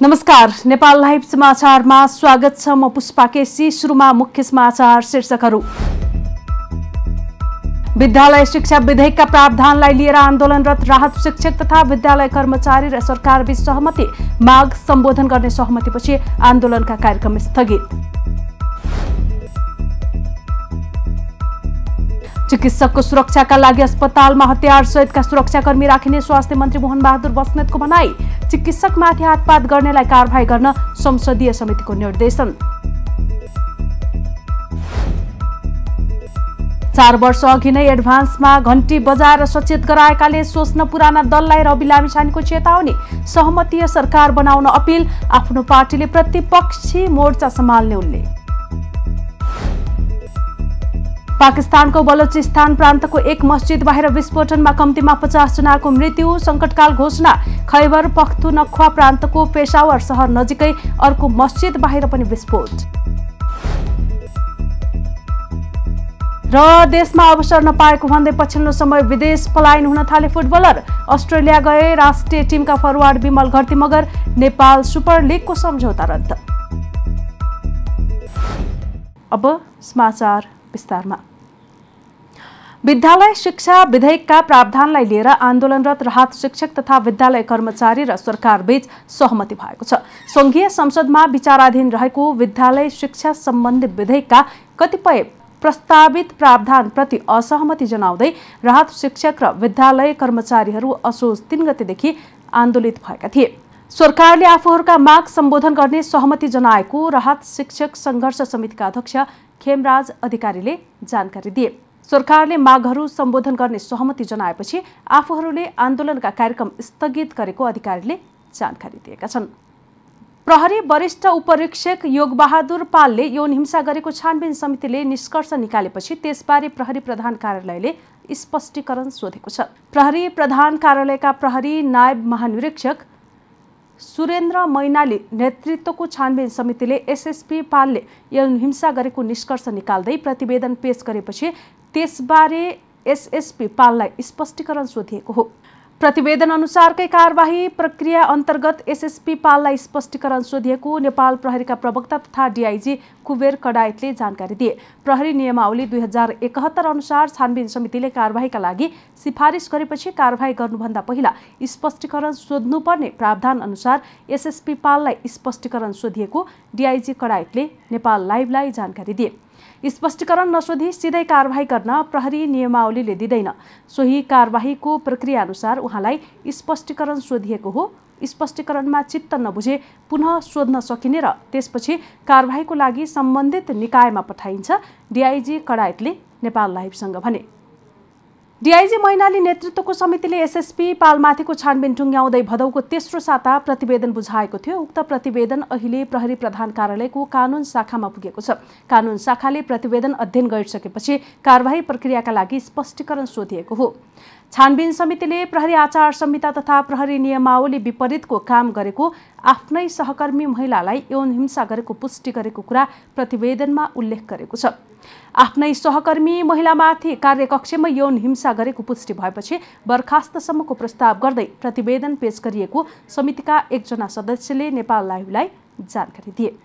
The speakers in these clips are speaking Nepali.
नमस्कार नेपाल लाइभ समाचारमा स्वागत छ म पुष्पा केसी सुरुमा मुख्य समाचार शीर्षकहरू। विद्यालय शिक्षा विधेयकका प्रावधानलाई लिएर आन्दोलनरत राहत शिक्षक तथा विद्यालय कर्मचारी र सरकारबीच सहमति माग सम्बोधन गर्ने सहमतिपछि आन्दोलनका कार्यक्रम स्थगित। चिकित्सकको सुरक्षाका लागि अस्पतालमा हतियार सहितका सुरक्षाकर्मी राखिने स्वास्थ्य मन्त्री मोहन बहादुर बस्नेतको भनाई चिकित्सकमाथि हातपात गर्नेलाई कारवाही गर्न संसदीय समितिको निर्देशन। चार वर्ष अघि नै एडभान्समा घन्टी बजाएर सचेत गराएकाले सोच्न पुराना दललाई रवि लामिछानेको चेतावनी सहमतीय सरकार बनाउन अपिल आफ्नो पार्टीले प्रतिपक्षी मोर्चा सम्हाल्ने उनले पाकिस्तानको बलोचिस्तान प्रान्तको एक मस्जिद बाहिर विस्फोटनमा कम्तीमा पचास जनाको मृत्यु सङ्कटकाल घोषणा खैबर पख्तुनख्वा प्रान्तको पेसावर सहर नजिकै अर्को मस्जिद बाहिर पनि विस्फोट। र देशमा अवसर नपाएको भन्दै पछिल्लो समय विदेश पलायन हुन थाले फुटबलर। अस्ट्रेलिया गए राष्ट्रिय टिमका फरवार्ड विमल घरती मगर नेपाल सुपर लिगको सम्झौता रद्द। अब समाचार विस्तारमा। विद्यालय शिक्षा विधेयकका प्रावधानलाई लिएर आन्दोलनरत राहत शिक्षक तथा विद्यालय कर्मचारी र सरकारबीच सहमति भएको छ। संघीय संसदमा विचाराधीन रहेको विद्यालय शिक्षा सम्बन्धी विधेयकका कतिपय प्रस्तावित प्रावधानप्रति असहमति जनाउँदै राहत शिक्षक र विद्यालय कर्मचारीहरू असोज तीन गतेदेखि आन्दोलित भएका थिए। सरकारले आफूहरूका माग सम्बोधन गर्ने सहमति जनाएको राहत शिक्षक सङ्घर्ष समितिका अध्यक्ष खेमराज अधिकारीले जानकारी दिए। सरकारले मागहरू सम्बोधन गर्ने सहमति जनाएपछि आफूहरूले आन्दोलनका कार्यक्रम स्थगित गरेको अधिकारीले जानकारी दिएका छन्। प्रहरी वरिष्ठ उपरीक्षक योगबहादुर पालले यौन हिंसा गरेको छानबिन समितिले निष्कर्ष निकालेपछि त्यसबारे प्रहरी प्रधान कार्यालयले स्पष्टीकरण सोधेको छ। प्रहरी प्रधान कार्यालयका प्रहरी नायब महानिरीक्षक सुरेन्द्र मैनाली नेतृत्वको छानबिन समितिले एसएसपी पालले यौन हिंसा गरेको निष्कर्ष निकाल्दै प्रतिवेदन पेश गरेपछि त्यसबारे एसएसपी पाललाई स्पष्टीकरण सोधिएको हो। प्रतिवेदन अनुसारकै कारवाही प्रक्रिया अन्तर्गत एसएसपी पाललाई स्पष्टीकरण सोधिएको नेपाल प्रहरीका प्रवक्ता तथा डिआइजी कुबेर कडायतले जानकारी दिए। प्रहरी नियमावली दुई हजार एकहत्तर अनुसार छानबिन समितिले कारवाहीका लागि सिफारिस गरेपछि कारवाही गर्नुभन्दा पहिला स्पष्टीकरण सोध्नुपर्ने प्रावधान अनुसार एसएसपी पाललाई स्पष्टीकरण सोधिएको डिआइजी कडायतले नेपाल लाइभलाई जानकारी दिए। स्पष्टीकरण नसोधी सिधै कारवाही गर्न प्रहरी नियमावलीले दिँदैन। सोही कारवाहीको प्रक्रिया अनुसार उहाँलाई स्पष्टीकरण सोधिएको हो। स्पष्टीकरणमा चित्त नबुझे पुनः सोध्न सकिने र त्यसपछि कारवाहीको लागि सम्बन्धित निकायमा पठाइन्छ डिआइजी कडायतले नेपाल लाइभसँग भने। डिआइजी मैनाली नेतृत्वको समितिले एसएसपी पालमाथिको छानबिन टुङ्ग्याउँदै भदौको तेस्रो साता प्रतिवेदन बुझाएको थियो। उक्त प्रतिवेदन अहिले प्रहरी प्रधान कार्यालयको कानुन शाखामा पुगेको छ। कानुन शाखाले प्रतिवेदन अध्ययन गरिसकेपछि कारवाही प्रक्रियाका लागि स्पष्टीकरण सोधिएको हो। छानबिन समितिले प्रहरी आचार संहिता तथा प्रहरी नियमावली विपरीतको काम गरेको आफ्नै सहकर्मी महिलालाई यौन हिंसा गरेको पुष्टि गरेको कुरा प्रतिवेदनमा उल्लेख गरेको छ। आफ्नै सहकर्मी महिलामाथि कार्यकक्षमा यौन हिंसा गरेको पुष्टि भएपछि बर्खास्तसम्मको प्रस्ताव गर्दै प्रतिवेदन पेश गरिएको समितिका एकजना सदस्यले नेपाल लाइभलाई जानकारी दिए।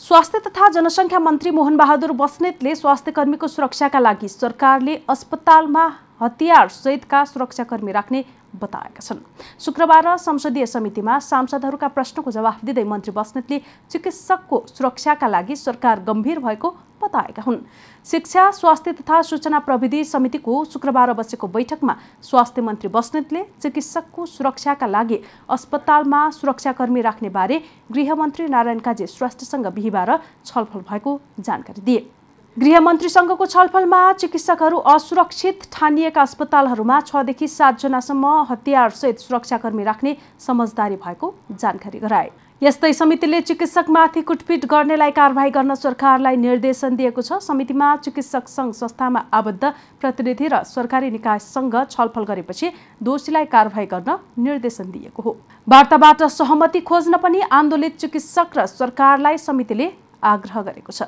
स्वास्थ्य तथा जनसङ्ख्या मन्त्री मोहन बहादुर बस्नेतले स्वास्थ्य कर्मीको सुरक्षाका लागि सरकारले अस्पतालमा हतियार सहितका सुरक्षाकर्मी राख्ने बताएका छन्। शुक्रबार संसदीय समितिमा सांसदहरूका प्रश्नको जवाफ दिँदै मन्त्री बस्नेतले चिकित्सकको सुरक्षाका लागि सरकार गम्भीर भएको बताएका हुन्। शिक्षा स्वास्थ्य तथा सूचना प्रविधि समितिको शुक्रबार बसेको बैठकमा स्वास्थ्य मन्त्री बस्नेतले चिकित्सकको सुरक्षाका लागि अस्पतालमा सुरक्षाकर्मी राख्ने बारे गृहमन्त्री नारायण काजे श्रेष्ठसँग बिहिबार छलफल भएको जानकारी दिए। गृहमन्त्रीसँगको छलफलमा चिकित्सकहरू असुरक्षित ठानिएका अस्पतालहरूमा छदेखि सातजनासम्म हतियारसहित सुरक्षाकर्मी राख्ने समझदारी भएको जानकारी गराए। यस्तै समितिले चिकित्सकमाथि कुटपिट गर्नेलाई कारवाही गर्न सरकारलाई निर्देशन दिएको छ। समितिमा चिकित्सक सङ्घ संस्थामा आबद्ध प्रतिनिधि र सरकारी निकायसँग छलफल गरेपछि दोषीलाई कारवाही गर्न निर्देशन दिएको हो। वार्ताबाट सहमति खोज्न पनि आन्दोलित चिकित्सक र सरकारलाई समितिले आग्रह गरेको छ।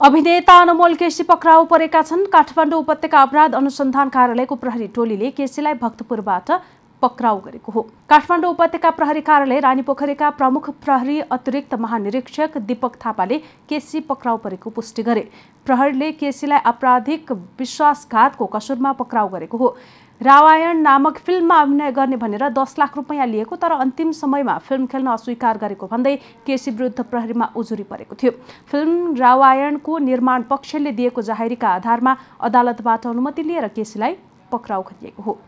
अभिनेता अनमोल केसी पक्राउ परेका छन्। काठमाडौँ उपत्यका अपराध अनुसन्धान कार्यालयको प्रहरी टोलीले केसीलाई भक्तपुरबाट पक्राउ गरेको हो। काठमाडौँ उपत्यका प्रहरी कार्यालय रानीपोखरीका प्रमुख प्रहरी अतिरिक्त महानिरीक्षक दीपक थापाले केसी पक्राउ परेको पुष्टि गरे। प्रहरीले केसीलाई आपराधिक विश्वासघातको कसुरमा पक्राउ गरेको हो। रामायण नामक फिल्ममा अभिनय गर्ने भनेर दस लाख रुपियाँ लिएको तर अन्तिम समयमा फिल्म खेल्न अस्वीकार गरेको भन्दै केसी विरुद्ध प्रहरीमा उजुरी परेको थियो। फिल्म रामायणको निर्माण पक्षले दिएको जाहेरीका आधारमा अदालतबाट अनुमति लिएर केसीलाई पक्राउ गरिएको हो।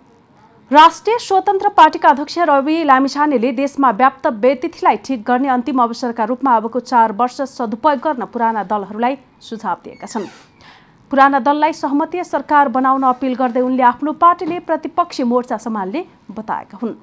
राष्ट्रिय स्वतन्त्र पार्टीका अध्यक्ष रवि लामिछानेले देशमा व्याप्त व्यतिथिलाई ठिक गर्ने अन्तिम अवसरका रूपमा अबको चार वर्ष सदुपयोग गर्न पुराना दलहरूलाई सुझाव दिएका छन्। पुराना दललाई सहमतीय सरकार बनाउन अपिल गर्दै उनले आफ्नो पार्टीले प्रतिपक्षी मोर्चा सम्हाल्ने बताएका हुन्।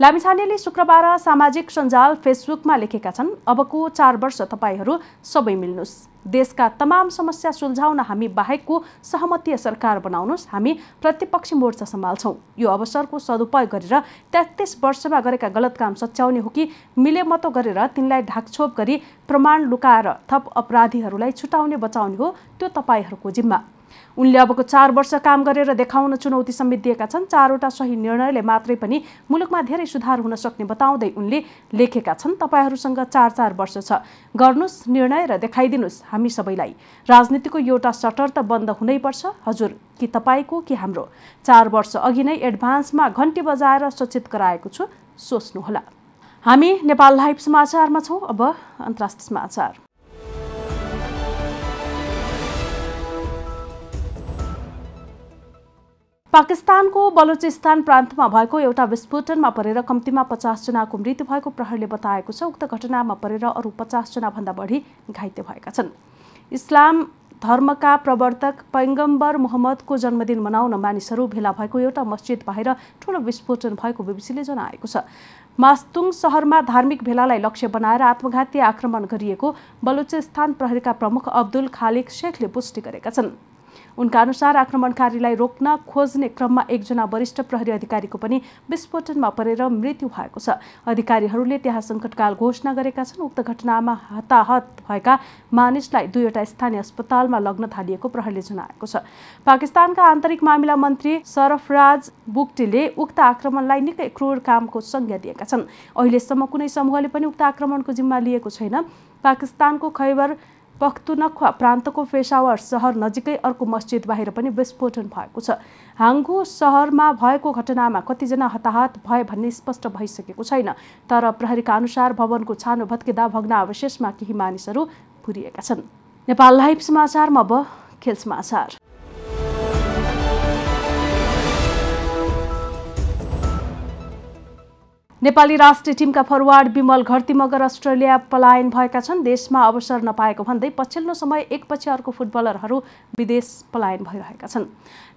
लामिछानेले शुक्रबार सामाजिक सञ्जाल फेसबुकमा लेखेका छन् अबको चार वर्ष तपाईँहरू सबै मिल्नुहोस् देशका तमाम समस्या सुल्झाउन हामी बाहेकको सहमतीय सरकार बनाउनुहोस् हामी प्रतिपक्षी मोर्चा सम्हाल्छौँ। यो अवसरको सदुपयोग गरेर तेत्तिस वर्षमा गरेका गलत काम सच्याउने हो कि मिलेमतो गरेर तिनलाई ढाकछोप गरी प्रमाण लुकाएर थप अपराधीहरूलाई छुटाउने बचाउने हो त्यो तपाईँहरूको जिम्मा। उनले अबको चार वर्ष काम गरेर देखाउन चुनौती समेत दिएका छन्। चारवटा सही निर्णयले मात्रै पनि मुलुकमा धेरै सुधार हुन सक्ने बताउँदै उनले लेखेका छन्। तपाईँहरूसँग चार चार वर्ष छ। गर्नुहोस् निर्णय र देखाइदिनुहोस् हामी सबैलाई। राजनीतिको एउटा सटर त बन्द हुनैपर्छ हजुर कि तपाईँको कि हाम्रो? चार वर्ष अघि नै एडभान्समा घन्टी बजाएर सचेत गराएको छु। सोच्नुहोला। हामी नेपाल लाइभ समाचारमा छौँ। अब अन्तर्राष्ट्रिय समाचार। पाकिस्तानको बलुचिस्तान प्रान्तमा भएको एउटा विस्फोटनमा परेर कम्तीमा पचासजनाको मृत्यु भएको प्रहरले बताएको छ। उक्त घटनामा परेर अरू पचासजनाभन्दा बढी घाइते भएका छन्। इस्लाम धर्मका प्रवर्तक पैगम्बर मोहम्मदको जन्मदिन मनाउन मानिसहरू भेला भएको एउटा मस्जिद बाहिर ठुलो विस्फोटन भएको बिबिसीले जनाएको छ। मास्तुङ सहरमा धार्मिक भेलालाई लक्ष्य बनाएर आत्मघाती आक्रमण गरिएको बलुचिस्तान प्रहरीका प्रमुख अब्दुल खालिक शेखले पुष्टि गरेका छन्। उनका अनुसार आक्रमणकारीलाई रोक्न खोज्ने क्रममा एकजना वरिष्ठ प्रहरी अधिकारीको पनि विस्फोटनमा परेर मृत्यु भएको छ। अधिकारीहरूले त्यहाँ सङ्कटकाल घोषणा गरेका छन्। उक्त घटनामा हताहत भएका मानिसलाई दुईवटा स्थानीय अस्पतालमा लग्न थालिएको प्रहरीले जनाएको छ। पाकिस्तानका आन्तरिक मामिला मन्त्री सरफराज बुक्टीले उक्त आक्रमणलाई निकै क्रूर कामको संज्ञा दिएका छन्। अहिलेसम्म कुनै समूहले पनि उक्त आक्रमणको जिम्मा लिएको छैन। पाकिस्तानको खैबर पख्तुनख्वा प्रान्तको पेसावर सहर नजिकै अर्को मस्जिद बाहिर पनि विस्फोटन भएको छ। हाङ्गु सहरमा भएको घटनामा कतिजना हताहत भए भन्ने स्पष्ट भइसकेको छैन। तर प्रहरीका अनुसार भवनको छानो भत्किँदा भग्नावशेषमा केही मानिसहरू पुरिएका छन्। नेपाल लाइभ समाचारमा अब खेल समाचार। नेपाली राष्ट्रिय टिमका फरवार्ड विमल घरती मगर अस्ट्रेलिया पलायन भएका छन्। देशमा अवसर नपाएको भन्दै पछिल्लो समय एकपछि अर्को फुटबलरहरू विदेश पलायन भइरहेका छन्।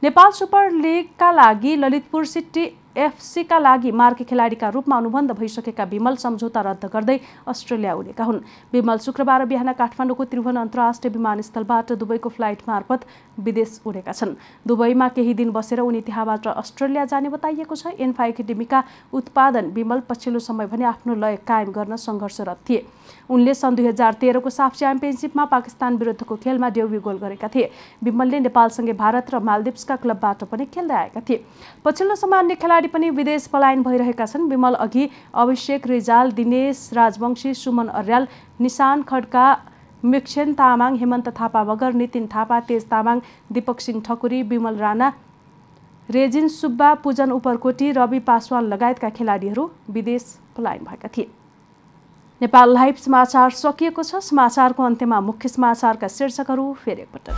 नेपाल सुपर लिगका लागि ललितपुर सिटी एफसीका लागि मार्के खेलाडीका रूपमा अनुबन्ध भइसकेका विमल सम्झौता रद्द गर्दै अस्ट्रेलिया उडेका हुन्। विमल शुक्रबार बिहान काठमाडौँको त्रिभुवन अन्तर्राष्ट्रिय विमानस्थलबाट दुबईको फ्लाइट मार्फत विदेश उडेका छन्। दुबईमा केही दिन बसेर उनी त्यहाँबाट अस्ट्रेलिया जाने बताइएको छ। एन्फा एकाडेमीका उत्पादन विमल पछिल्लो समय भने आफ्नो लय कायम गर्न सङ्घर्षरत थिए। उनले सन् दुई हजार तेह्रको साफ च्याम्पियनसिपमा पाकिस्तान विरुद्धको खेलमा डेब्यू गोल गरेका थिए। विमलले नेपालसँगै भारत र मालदिप्सका क्लबबाट पनि खेल्दै आएका थिए। पछिल्लो समय अन्य खेलाडी पनि विदेश पलायन भइरहेका छन्। विमल अघि अभिषेक रिजाल दिनेश राजवंशी सुमन अर्याल निशान खड्का मिक्षेन तामाङ हेमन्त थापा मगर नितिन थापा तेज तामाङ दीपक सिंह ठकुरी विमल राणा रेजिन सुब्बा पूजन उपरकोटी रवि पासवान लगायतका खेलाडीहरू विदेश पलायन भएका थिए। नेपाल लाइभ समाचार सकिएको छ। समाचारको अन्त्यमा मुख्य समाचारका शीर्षकहरू फेरि एकपटक।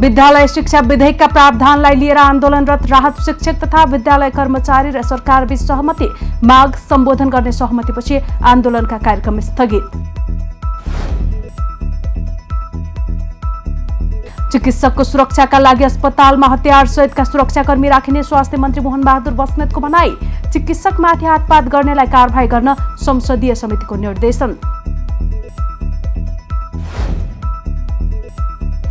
विद्यालय शिक्षा विधेयकका प्रावधानलाई लिएर आन्दोलनरत राहत शिक्षक तथा विद्यालय कर्मचारी र सरकारबीच सहमति माग सम्बोधन गर्ने सहमतिपछि आन्दोलनका कार्यक्रम स्थगित। चिकित्सकको सुरक्षाका लागि अस्पतालमा हतियार सहितका सुरक्षाकर्मी राखिने स्वास्थ्य मन्त्री मोहन बहादुर बस्नेतको भनाई चिकित्सकमाथि हातपात गर्नेलाई कारवाही गर्न संसदीय समितिको निर्देशन।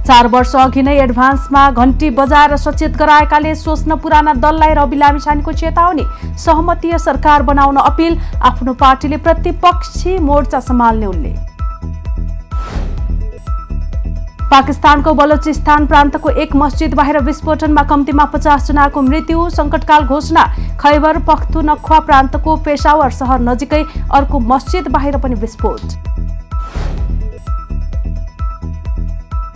चार वर्ष अघि नै एडभान्समा घन्टी बजाएर सचेत गराएकाले सोच्न पुराना दललाई रवि लामिछानेको चेतावनी सहमतीय सरकार बनाउन अपिल आफ्नो पार्टीले प्रतिपक्षी मोर्चा सम्हाल्ने उनले पाकिस्तानको बलोचिस्तान प्रान्तको एक मस्जिद बाहिर विस्फोटनमा कम्तीमा पचास जनाको मृत्यु सङ्कटकाल घोषणा खैबर पख्तुनख्वा प्रान्तको पेसावर सहर नजिकै अर्को मस्जिद बाहिर पनि विस्फोट।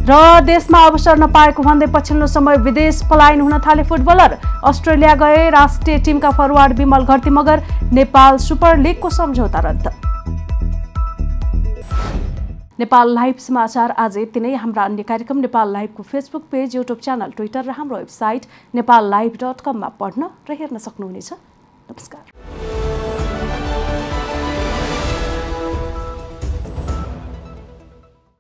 र देशमा अवसर नपाएको भन्दै पछिल्लो समय विदेश पलायन हुन थाले फुटबलर। अस्ट्रेलिया गए राष्ट्रिय टिमका फरवार्ड विमल घरती मगर नेपाल सुपर लिगको सम्झौता रद्द। नेपाल लाइभ समाचार आज यति नै हाम्रा अन्य कार्यक्रम Nepal लाइभको Facebook page YouTube channel Twitter र हाम्रो वेबसाइट नेपाल लाइभ डट कममा पढ्न र हेर्न सक्नुहुनेछ। नमस्कार।